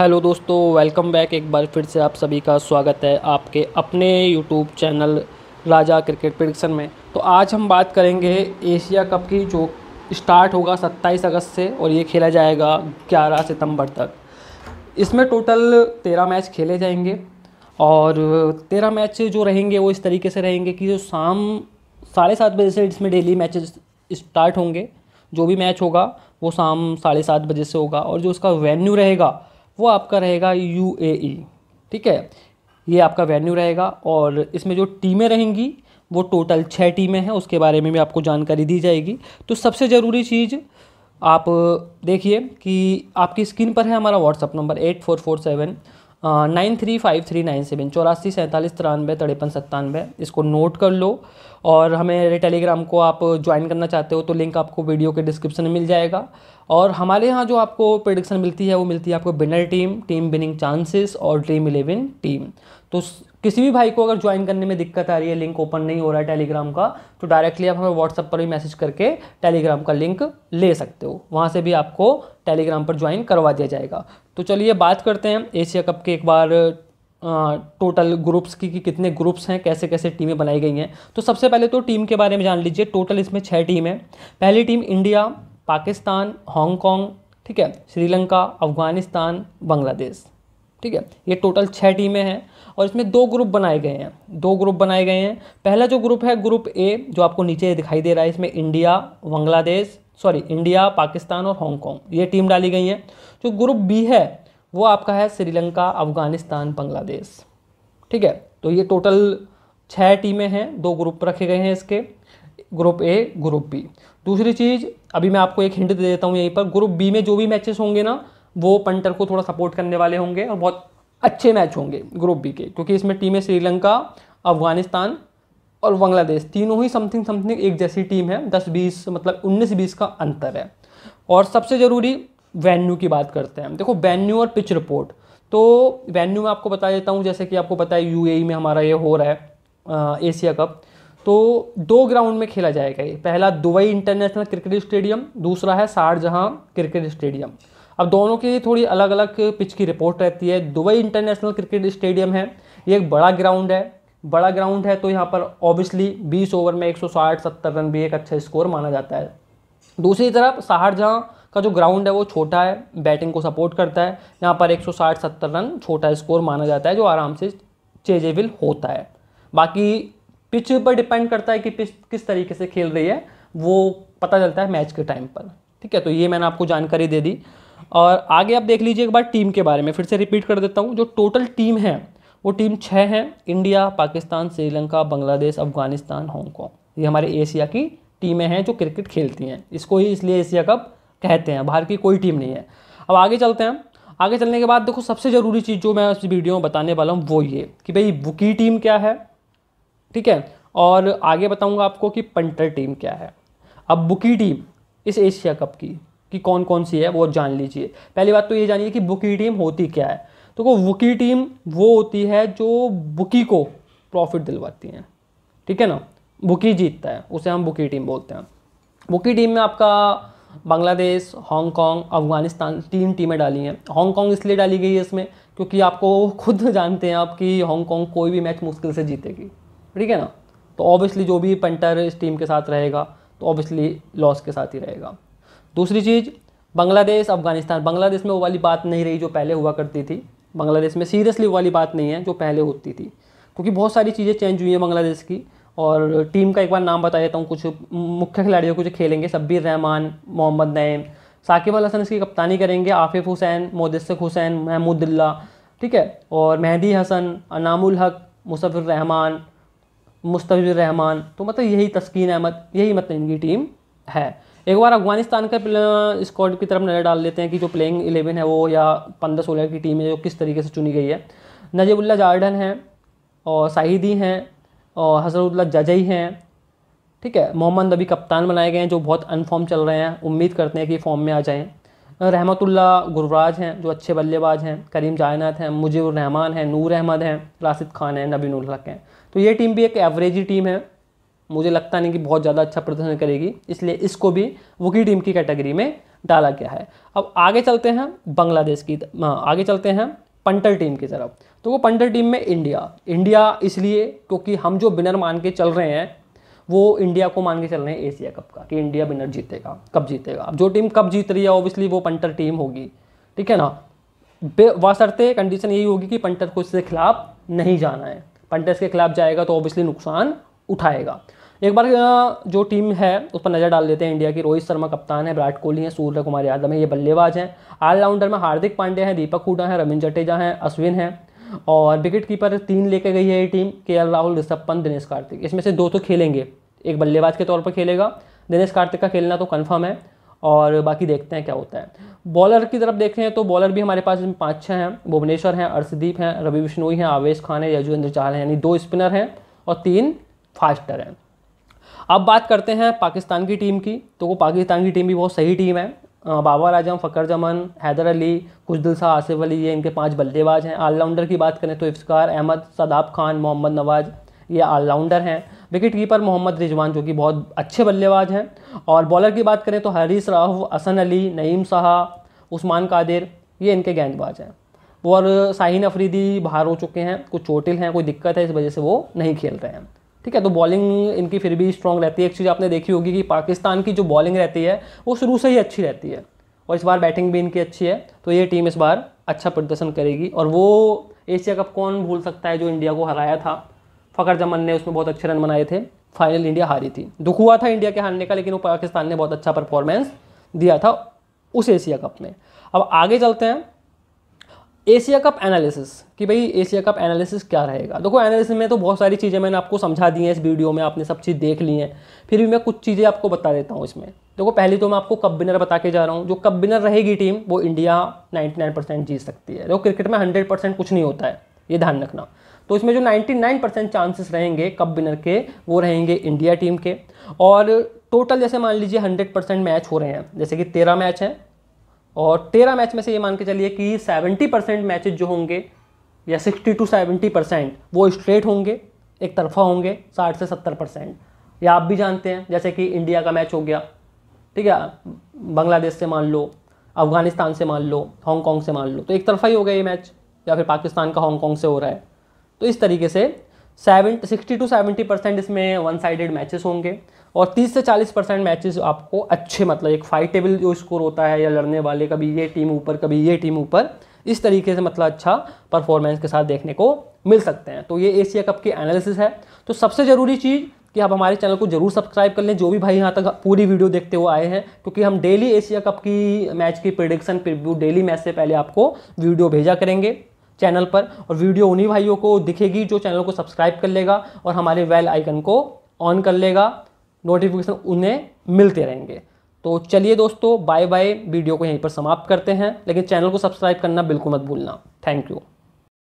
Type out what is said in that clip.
Hello दोस्तों welcome back एक बार फिर से आप सभी का स्वागत है आपके अपने YouTube channel Raja cricket prediction में। तो आज हम बात करेंगे एशिया कप की जो स्टार्ट होगा 27 अगस्त से और ये खेला जाएगा 11 सितंबर तक। इसमें टोटल 13 मैच खेले जाएँगे और 13 मैच जो रहेंगे वो इस तरीके से रहेंगे कि जो शाम साढ़े सात बजे से इसमें डेली मैचेस स्टार्ट होंगे। जो भी मैच होगा वो शाम साढ़े सात बजे से होगा और जो उसका वेन्यू रहेगा वो आपका रहेगा यूएई ठीक है? ये आपका वेन्यू रहेगा और इसमें जो टीमें रहेंगी, वो टोटल छः टीमें हैं, उसके बारे में भी आपको जानकारी दी जाएगी। तो सबसे ज़रूरी चीज़, आप देखिए कि आपकी स्क्रीन पर है हमारा WhatsApp number eight four four seven nine three five three nine seven चौरासी सैंतालीस तिरानवे तिरपन सत्तानवे, इसको नोट कर लो। और हमें टेलीग्राम को आप ज्वाइन करना चाहते हो तो लिंक आपको वीडियो के डिस्क्रिप्शन में मिल जाएगा। और हमारे यहाँ जो आपको प्रोडिक्शन मिलती है, वो मिलती है आपको winner team team winning chances और ड्रीम इलेवन टीम तो किसी भी भाई को अगर ज्वाइन करने में दिक्कत आ रही है लिंक ओपन नहीं हो रहा है टेलीग्राम का तो डायरेक्टली आप हमें व्हाट्सअप पर भी मैसेज करके टेलीग्राम का लिंक ले सकते हो। वहाँ से भी आपको टेलीग्राम पर ज्वाइन करवा दिया जाएगा। तो चलिए बात करते हैं एशिया कप के एक बार टोटल ग्रुप्स की, कि कितने ग्रुप्स हैं, कैसे कैसे टीमें बनाई गई हैं। तो सबसे पहले तो टीम के बारे में जान लीजिए। टोटल इसमें छः टीम है। पहली टीम इंडिया पाकिस्तान हांगकॉन्ग ठीक है, श्रीलंका, अफ़गानिस्तान, बांग्लादेश, ठीक है, ये टोटल छः टीमें हैं और इसमें दो ग्रुप बनाए गए हैं। दो ग्रुप बनाए गए हैं। पहला जो ग्रुप है ग्रुप ए जो आपको नीचे दिखाई दे रहा है, इसमें India Bangladesh sorry India Pakistan और हांगकॉन्ग ये टीम डाली गई हैं। जो ग्रुप बी है, वो आपका है श्रीलंका, अफ़गानिस्तान, बांग्लादेश, ठीक है तो ये टोटल छः टीमें हैं, दो ग्रुप रखे गए हैं इसके। Group A, group B. दूसरी चीज़, अभी मैं आपको एक हिंट दे देता हूँ यहीं पर। ग्रुप बी में जो भी मैचेस होंगे ना, वो पंटर को थोड़ा सपोर्ट करने वाले होंगे और बहुत अच्छे मैच होंगे ग्रुप बी के। क्योंकि इसमें टीमें श्रीलंका, अफ़गानिस्तान और बांग्लादेश। तीनों ही समथिंग समथिंग एक जैसी टीम है। दस, बीस मतलब उन्नीस, बीस का अंतर है। और सबसे ज़रूरी वेन्यू की बात करते हैं। देखो वेन्यू और पिच रिपोर्ट तो वेन्यू में आपको बता देता हूँ, जैसे कि आपको पता है यूएई में हमारा ये हो रहा है एशिया कप तो दो ग्राउंड में खेला जाएगा ये। पहला दुबई इंटरनेशनल क्रिकेट स्टेडियम दूसरा है शारजहाँ क्रिकेट स्टेडियम अब दोनों की थोड़ी अलग अलग पिच की रिपोर्ट रहती है। दुबई इंटरनेशनल क्रिकेट स्टेडियम है, ये एक बड़ा ग्राउंड है। बड़ा ग्राउंड है तो यहाँ पर ऑब्वियसली 20 ओवर में 160 70 रन भी एक अच्छा स्कोर माना जाता है। दूसरी तरफ़ शाहजहाँ का जो ग्राउंड है वो छोटा है बैटिंग को सपोर्ट करता है। यहाँ पर 160 70 रन छोटा स्कोर माना जाता है, जो आराम से चेजेबल होता है। बाकी पिच पर डिपेंड करता है कि पिच किस तरीके से खेल रही है, वो पता चलता है मैच के टाइम पर। ठीक है तो ये मैंने आपको जानकारी दे दी। और आगे आप देख लीजिए एक बार टीम के बारे में, फिर से रिपीट कर देता हूँ। जो टोटल टीम है, वो टीम छः है, India, Pakistan, Sri Lanka, Bangladesh, Afghanistan Hong Kong ये हमारे एशिया की टीमें हैं जो क्रिकेट खेलती हैं। इसको ही इसलिए एशिया कप कहते हैं, बाहर की कोई टीम नहीं है। अब आगे चलते हैं। आगे चलने के बाद देखो, सबसे ज़रूरी चीज़ जो मैं इस वीडियो में बताने वाला हूँ, वो ये कि भाई, वो की टीम क्या है? ठीक है? और आगे बताऊँगा आपको कि पंटर टीम क्या है। अब बुकी टीम इस एशिया कप की, कि कौन कौन सी है, वो जान लीजिए। पहली बात तो ये जानिए कि बुकी टीम होती क्या है। तो वो बुकी टीम वो होती है जो बुकी को प्रॉफिट दिलवाती हैं। ठीक है ना? बुकी जीतता है, उसे हम बुकी टीम बोलते हैं। बुकी टीम में आपका बांग्लादेश, हांगकांग, अफ़गानिस्तान तीन टीमें डाली हैं। हांगकांग इसलिए डाली गई है इसमें क्योंकि आपको खुद जानते हैं आप कि हांगकांग कोई भी मैच मुश्किल से जीतेगी। ठीक है ना? तो ऑब्वियसली जो भी पंटर इस टीम के साथ रहेगा तो ऑब्वियसली लॉस के साथ ही रहेगा। दूसरी चीज़, बांग्लादेश, अफ़गानिस्तान। बांग्लादेश में वो वाली बात नहीं रही जो पहले हुआ करती थी। बांग्लादेश में सीरियसली वो वाली बात नहीं है जो पहले होती थी। क्योंकि बहुत सारी चीज़ें चेंज हुई हैं बांग्लादेश की। और टीम का एक बार नाम बता देता हूँ, कुछ मुख्य खिलाड़ियों को जो खेलेंगे सब्बीर रहमान, मोहम्मद नईम साकिब अल हसन इसकी कप्तानी करेंगे, आफिफ हुसैन मोदस्क हुसैन महमूदुल्ला ठीक है? और मेहदी हसन, अनामुल हक, मुसफ़िर रहमान मुस्तफ़िर रहमान। तो मतलब यही तस्कीन अहमद, यही मतलब इनकी टीम है। एक बार अफ़गानिस्तान का स्क्वाड की तरफ़ नज़र डाल लेते हैं कि जो प्लेइंग इलेवन है वो या पंद्रह सोलह की टीम है, जो किस तरीके से चुनी गई है। नजीबुल्ला जार्डन हैं और साहिदी हैं और हजरतुल्ला जजई हैं। ठीक है, मोहम्मद नबी कप्तान बनाए गए हैं, जो बहुत अनफॉर्म चल रहे हैं। उम्मीद करते हैं कि फॉर्म में आ जाएँ। रहमतुल्ला गुरराज हैं, जो अच्छे बल्लेबाज हैं। करीम जायनात हैं, मुजीबर रहमान हैं, नूर अहमद हैं, राशिद खान हैं नबीन हक हैं। तो ये टीम भी एक एवरेजी टीम है। मुझे लगता नहीं कि बहुत ज़्यादा अच्छा प्रदर्शन करेगी इसलिए इसको भी वुकी टीम की कैटेगरी में डाला गया है। अब आगे चलते हैं बांग्लादेश की हाँ, आगे चलते हैं पंटर टीम की तरफ़। तो वो पंटर टीम में इंडिया इंडिया इसलिए क्योंकि हम जो विनर मान के चल रहे हैं वो इंडिया को मान के चल रहे हैं एशिया कप का कि इंडिया विनर जीतेगा कब जीतेगा। अब जो टीम कब जीत रही है ऑब्वियसली वो पंटर टीम होगी ठीक है ना? वासरते कंडीशन यही होगी कि पंटर को इसके खिलाफ नहीं जाना है। पंटर्स के खिलाफ जाएगा तो ऑब्वियसली नुकसान उठाएगा। एक बार जो टीम है, उस पर नज़र डाल देते हैं इंडिया की। रोहित शर्मा कप्तान है, विराट कोहली हैं, सूर्य कुमार यादव हैं, ये बल्लेबाज हैं। ऑलराउंडर में हार्दिक पांड्या हैं, दीपक हुडा हैं, रविंद्र जडेजा हैं, अश्विन हैं। और विकेट कीपर तीन लेके गई है ये टीम के राहुल, ऋषभ पंत, दिनेश कार्तिक। इसमें से दो तो खेलेंगे। एक बल्लेबाज के तौर पर खेलेगा। दिनेश कार्तिक का खेलना तो कन्फर्म है। और बाकी देखते हैं क्या होता है। बॉलर की तरफ़ देखें तो बॉलर भी हमारे पास पाँच छः हैं, भुवनेश्वर हैं, अर्शदीप हैं, रवि बिश्नोई हैं, आवेश खान है, यजुवेंद्र चाहल हैं, यानी दो स्पिनर हैं और तीन फास्टर हैं। अब बात करते हैं पाकिस्तान की टीम की तो वो पाकिस्तान की टीम भी बहुत सही टीम है। बाबर आज़म फ़कर जमन, हैदर अली, कुशदिल शाह, आसिफ अली, ये इनके पाँच बल्लेबाज हैं। ऑलराउंडर की बात करें तो इफ्तार अहमद, सदाब खान, मोहम्मद नवाज़ ये ऑलराउंडर हैं। विकेट कीपर मोहम्मद रिजवान, जो कि बहुत अच्छे बल्लेबाज हैं। और बॉलर की बात करें तो हरीश राहु असन अली, नईम शाह उस्मान कादिर, ये इनके गेंदबाज हैं। और शाहीन अफरीदी बाहर हो चुके हैं, कुछ चोटिल हैं, कोई दिक्कत है इस वजह से वो नहीं खेल रहे हैं। ठीक है तो बॉलिंग इनकी फिर भी स्ट्रॉन्ग रहती है। एक चीज़ आपने देखी होगी कि पाकिस्तान की जो बॉलिंग रहती है, वो शुरू से ही अच्छी रहती है। और इस बार बैटिंग भी इनकी अच्छी है तो ये टीम इस बार अच्छा प्रदर्शन करेगी। और वो एशिया कप कौन भूल सकता है जो इंडिया को हराया था? फ़कर जमन ने उसमें बहुत अच्छे रन बनाए थे। फाइनल इंडिया हारी थी। दुख हुआ था इंडिया के हारने का, लेकिन वो पाकिस्तान ने बहुत अच्छा परफॉर्मेंस दिया था उस एशिया कप में। अब आगे चलते हैं। एशिया कप एनालिसिस कि भाई एशिया कप एनालिसिस क्या रहेगा? देखो एनालिसिस में तो बहुत सारी चीज़ें मैंने आपको समझा दी हैं इस वीडियो में, आपने सब चीज़ देख ली हैं। फिर भी मैं कुछ चीज़ें आपको बता देता हूँ इसमें। देखो, पहली तो मैं आपको कप विनर बता के जा रहा हूँ। जो कप विनर रहेगी टीम वो इंडिया 99 परसेंट जीत सकती है। देखो क्रिकेट में 100 परसेंट कुछ नहीं होता है, ये ध्यान रखना। तो इसमें जो 99 परसेंट चांसेस रहेंगे कप विनर के, वो रहेंगे इंडिया टीम के। और टोटल जैसे मान लीजिए हंड्रेड परसेंट मैच हो रहे हैं, जैसे कि तेरह मैच हैं, और तेरह मैच में से ये मान के चलिए कि सेवेंटी परसेंट मैचेज जो होंगे, या सिक्सटी टू सेवेंटी परसेंट, वो स्ट्रेट होंगे, एक तरफा होंगे, साठ से सत्तर परसेंट। या आप भी जानते हैं, जैसे कि इंडिया का मैच हो गया, ठीक है, बांग्लादेश से मान लो, अफ़गानिस्तान से मान लो हांगकॉन्ग से मान लो तो एक तरफा ही हो गया ये मैच, या फिर पाकिस्तान का हांगकॉन्ग से हो रहा है। तो इस तरीके से seven, sixty two seventy percent इसमें वन साइडेड मैचेस होंगे और 30 से 40 परसेंट मैचेस आपको अच्छे मतलब एक फाइटेबल जो स्कोर होता है या लड़ने वाले, कभी ये टीम ऊपर, कभी ये टीम ऊपर, इस तरीके से मतलब अच्छा परफॉर्मेंस के साथ देखने को मिल सकते हैं। तो ये एशिया कप की एनालिसिस है। तो सबसे ज़रूरी चीज़ कि आप हमारे चैनल को ज़रूर सब्सक्राइब कर लें। जो भी भाई यहाँ तक पूरी वीडियो देखते हुए आए हैं, क्योंकि हम डेली एशिया कप की मैच की प्रिडिक्शन प्रिव्यू डेली मैच से पहले आपको वीडियो भेजा करेंगे। चैनल पर और वीडियो उन्हीं भाइयों को दिखेगी जो चैनल को सब्सक्राइब कर लेगा और हमारे वेल आइकन को ऑन कर लेगा। नोटिफिकेशन उन्हें मिलते रहेंगे। तो चलिए दोस्तों बाय बाय वीडियो को यहीं पर समाप्त करते हैं। लेकिन चैनल को सब्सक्राइब करना बिल्कुल मत भूलना। Thank you